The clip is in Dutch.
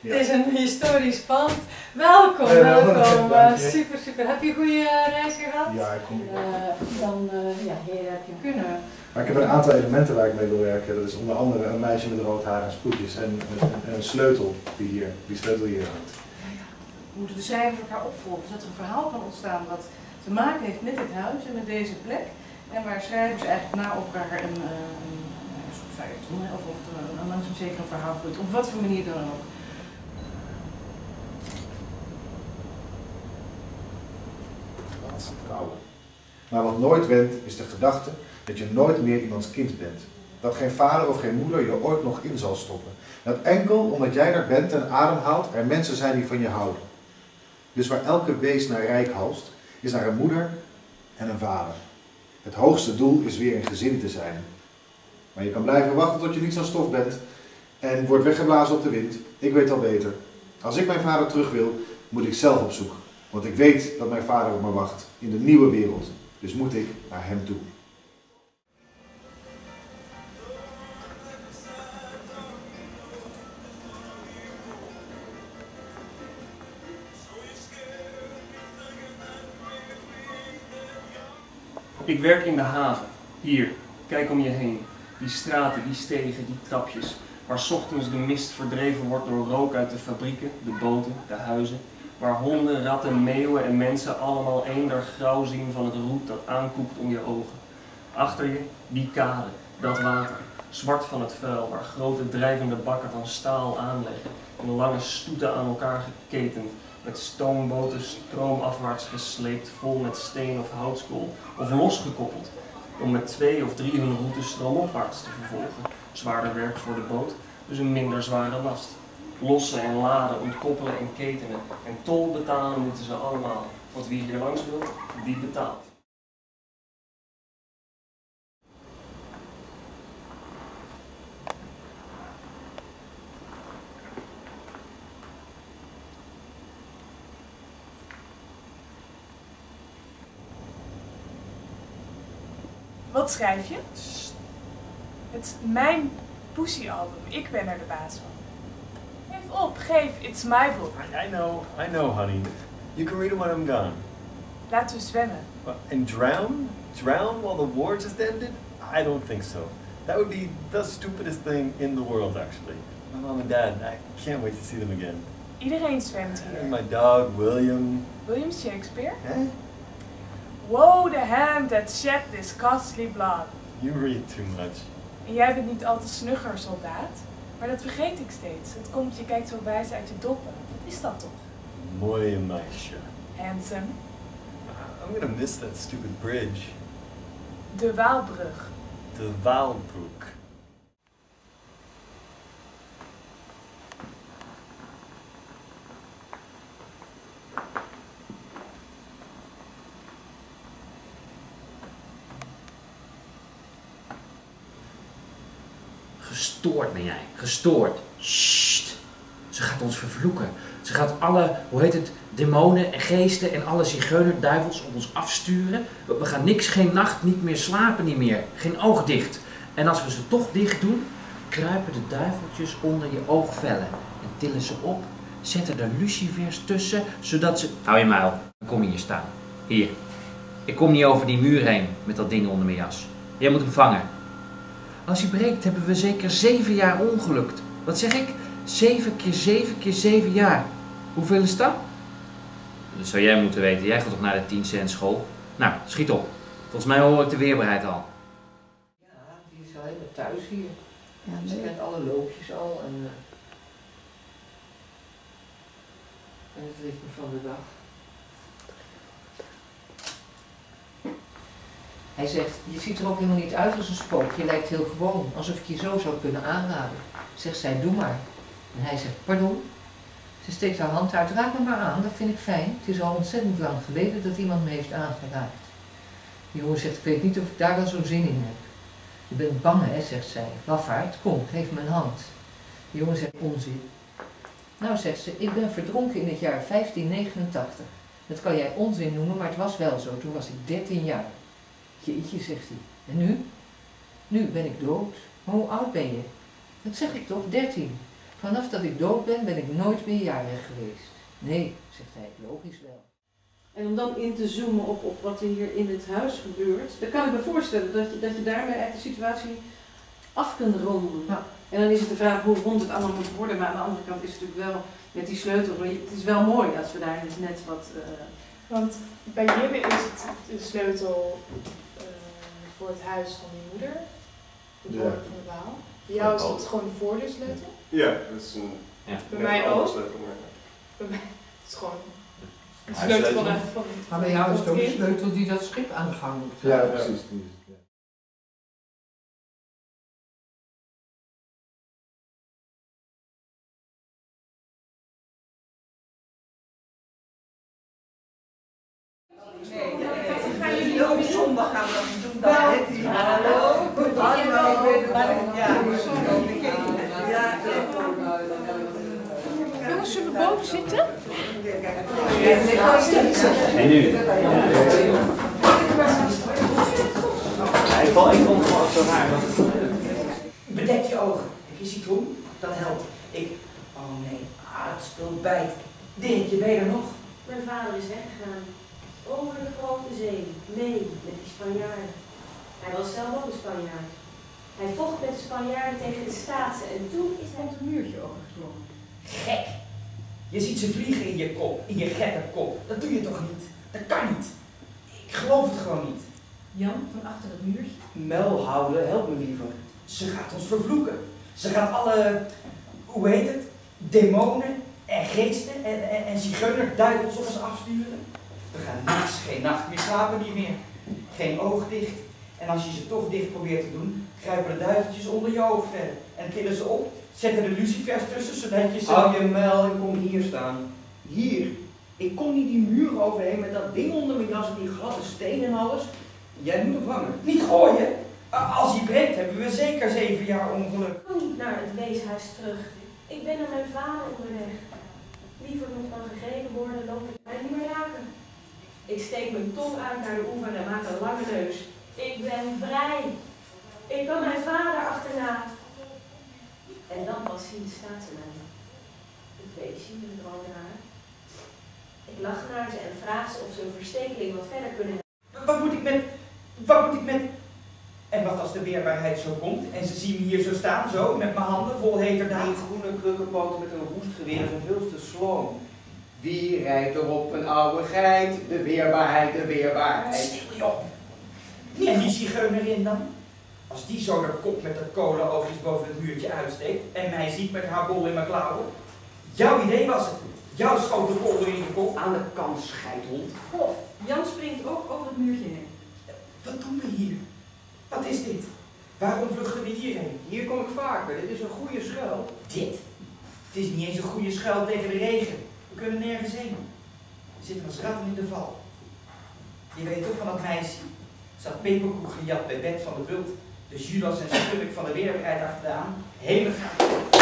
Ja. Het is een historisch pand. Welkom, welkom. dank je. super, super. Heb je een goede eh, reis gehad? Ja, ik kom. Eh, dan eh, ja, hier heb je kunnen. Maar ik heb een aantal elementen waar ik mee wil werken. Dat is onder andere een meisje met rood haar en sproetjes en, en, en een sleutel die hier, die sleutel hier hangt. moeten de cijfers elkaar opvolgen, zodat er een verhaal kan ontstaan wat te maken heeft met dit huis en met deze plek. En waar schrijvers eigenlijk na elkaar een, een, een soort feuilleton, of, of een langzaam zeker een verhaal groeit, op wat voor manier dan ook. Maar wat nooit went, is de gedachte dat je nooit meer iemands kind bent. Dat geen vader of geen moeder je ooit nog in zal stoppen. Dat enkel omdat jij er bent en ademhaalt, er mensen zijn die van je houden. Dus waar elke wees naar rijk halst, is naar een moeder en een vader. Het hoogste doel is weer een gezin te zijn. Maar je kan blijven wachten tot je niet zo stof bent en wordt weggeblazen op de wind. Ik weet al beter. Als ik mijn vader terug wil, moet ik zelf op zoek. Want ik weet dat mijn vader op me wacht in de nieuwe wereld. Dus moet ik naar hem toe. Ik werk in de haven. Hier, kijk om je heen. Die straten, die stegen, die trapjes. Waar ochtends de mist verdreven wordt door rook uit de fabrieken, de boten, de huizen. Waar honden, ratten, meeuwen en mensen allemaal eender grauw zien van het roet dat aankoekt om je ogen. Achter je, die kade, dat water. Zwart van het vuil, waar grote drijvende bakken van staal aanleggen. En lange stoeten aan elkaar geketend. Met stoomboten stroomafwaarts gesleept, vol met steen of houtskool. Of losgekoppeld, om met twee of drie hun route stroomopwaarts te vervolgen. Zwaarder werk voor de boot, dus een minder zware last. Lossen en laden, ontkoppelen en ketenen. En tol betalen moeten ze allemaal. Want wie hier langs wil, die betaalt. Wat schrijf je? Het mijn Pussy-album. Ik ben er de baas van. Geef op, geef. It's my book. I, I know, I know, honey. You can read it when I'm gone. Laten we zwemmen. And drown? Drown while the war just ended? I don't think so. That would be the stupidest thing in the world, actually. My mom and dad, I can't wait to see them again. Iedereen zwemt And hier. my dog, William. William Shakespeare? Eh? Woe the hand that shed this costly blood. You read too much. En jij bent niet al te snugger, soldaat. Maar dat vergeet ik steeds. Het komt, je kijkt zo wijs uit je doppen. Wat is dat toch? Mooie meisje. Handsome. I'm gonna miss that stupid bridge. De Waalbrug. The Waalbroek. Gestoord ben jij, gestoord. Sst. Ze gaat ons vervloeken. Ze gaat alle, hoe heet het, demonen en geesten en alle zigeunerduivels op ons afsturen. We, gaan niks, geen nacht, niet meer slapen, niet meer. Geen oog dicht. En als we ze toch dicht doen, kruipen de duiveltjes onder je oogvellen. En tillen ze op, zetten er lucifers tussen, zodat ze... Hou je muil, dan kom je hier staan. Hier. Ik kom niet over die muur heen met dat ding onder mijn jas. Jij moet hem vangen. Als hij breekt, hebben we zeker zeven jaar ongelukt. Wat zeg ik? Zeven keer zeven keer zeven jaar. Hoeveel is dat? Dat zou jij moeten weten. Jij gaat toch naar de 10 cent school? Nou, schiet op. Volgens mij hoor ik de weerbaarheid al. Ja, die is al helemaal thuis hier. Ja, Ze kent alle loopjes al en, eh, en het ritme van de dag. Hij zegt, je ziet er ook helemaal niet uit als een spook. Je lijkt heel gewoon, alsof ik je zo zou kunnen aanraden. Zegt zij, doe maar. En hij zegt, pardon? Ze steekt haar hand uit, raak me maar aan, dat vind ik fijn. Het is al ontzettend lang geleden dat iemand me heeft aangeraakt. De jongen zegt, ik weet niet of ik daar wel zo'n zin in heb. Je bent bang, hè, zegt zij. Lafaard, kom, geef me een hand. De jongen zegt, onzin. Nou, zegt ze, ik ben verdronken in het jaar 1589. Dat kan jij onzin noemen, maar het was wel zo. Toen was ik 13 jaar. Jeetje, zegt hij. En nu? Nu ben ik dood. Maar hoe oud ben je? Dat zeg ik toch, 13. Vanaf dat ik dood ben, ben ik nooit meer jarig geweest. Nee, zegt hij, logisch wel. En om dan in te zoomen op, op wat er hier in het huis gebeurt, dan kan ik me voorstellen dat je, dat je daarmee eigenlijk de situatie af kunt ronden. Ja. En dan is het de vraag hoe rond het allemaal moet worden, maar aan de andere kant is het natuurlijk wel met die sleutel, het is wel mooi als we daar net wat... eh, Want bij jullie is het de sleutel voor het huis van je moeder, de Ja. van de Waal. Bij jou is het gewoon de voordeursleutel. Ja, dat is een Ja. Bij mij ook. sleutel, maar- Bij mij is het gewoon de sleutel van, de- van, Maar bij jou is het ook de sleutel die dat schip aan de gang moet Ja, precies. Ja. Gaan jullie ook zondag gaan we dat doen? Dan. Hallo. Hallo. Ja. Ja. Jongens, zullen we boven zitten? En nu? Ja, ik vond ik vond het gewoon zo raar. Bedek je ogen. Heb je citroen? Dat helpt. Ik. Oh nee, ah, het speelt bijt. Dirk, je ben je er nog? Mijn vader is weggegaan. Over de grote zee. Mee met die Spanjaarden. Hij was zelf ook een Spanjaard. Hij vocht met de Spanjaarden tegen de Staatsen en toen is hij een muurtje overgeklommen. Gek. Je ziet ze vliegen in je kop, in je gekke kop. Dat doe je toch niet? Dat kan niet. Ik geloof het gewoon niet. Jan, van achter het muurtje. Mel houden, help me liever. Ze gaat ons vervloeken. Ze gaat alle, hoe heet het, demonen en geesten en, en, en zigeunerduivels op ons afsturen. We gaan niks, geen nacht meer slapen niet meer. Geen oog dicht. En als je ze toch dicht probeert te doen, grijpen de duiveltjes onder je oog verder. En tillen ze op, zetten de lucifers tussen zodat je ze... Hou je muil en kom hier staan. Hier. Ik kom niet die muur overheen met dat ding onder mijn jas en die gladde steen en alles. Jij moet hem vangen. Niet gooien. Als hij breekt, hebben we zeker zeven jaar ongeluk. Ik kan niet naar het weeshuis terug. Ik ben naar mijn vader onderweg. Liever moet dan gegrepen worden, loop ik mij niet meer raken. Ik steek mijn tong uit naar de oever en maak een lange neus. Ik ben vrij. Ik kan mijn vader achterna. En dan pas zien de staatsen mij. Het beestje met het rode haar. Ik lach naar ze en vraag ze of ze een verstekeling wat verder kunnen Wat moet ik met, wat moet ik met... En wat als de weerbaarheid zo komt en ze zien me hier zo staan, zo, met mijn handen vol heterdaad? Die groene krukkenpoten met een roestgeweer is een veel te sloom. Wie rijdt er op een oude geit? De weerbaarheid, de weerbaarheid. Stil joh. En die zigeunerin dan? Als die zo de kop met dat kolenoogjes boven het muurtje uitsteekt en mij ziet met haar bol in mijn klauwen. Jouw idee was het. Jouw schoot de kolder in je kop. Aan de kant, scheidhond. Of, Jan springt ook over het muurtje heen. Wat doen we hier? Wat is dit? Waarom vluchten we hierheen? Hier kom ik vaker. Dit is een goede schuil. Dit? Het is niet eens een goede schuil tegen de regen. We kunnen nergens heen. We zitten als ratten in de val. Je weet ook van dat meisje. Ze had peperkoek gejat bij Bed van de Bult. Dus Judas en Schulk van de weerbaarheid achteraan. Hele gaaf.